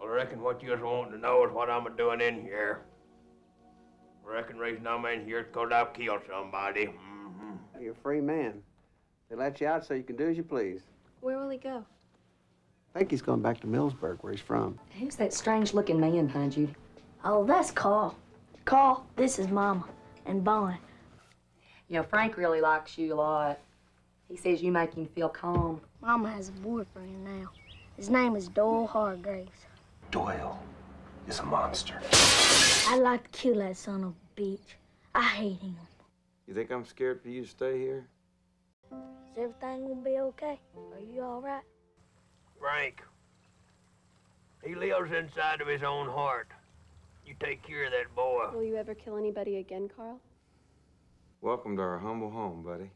Well, I reckon what you're wanting to know is what I'm a doing in here. I reckon the reason I'm in here is 'cause I've killed somebody. hmm You're a free man. They let you out so you can do as you please. Where will he go? I think he's going back to Millsburg, where he's from. Who's that strange looking man behind you? Oh, that's Karl. Karl, this is Mama and Bonnie. You know, Frank really likes you a lot. He says you make him feel calm. Mama has a boyfriend now. His name is Doyle Hargraves. Doyle is a monster. I'd like to kill that son of a bitch. I hate him. You think I'm scared for you to stay here? Is everything gonna be okay? Are you all right? Frank, he lives inside of his own heart. You take care of that boy. Will you ever kill anybody again, Karl? Welcome to our humble home, buddy.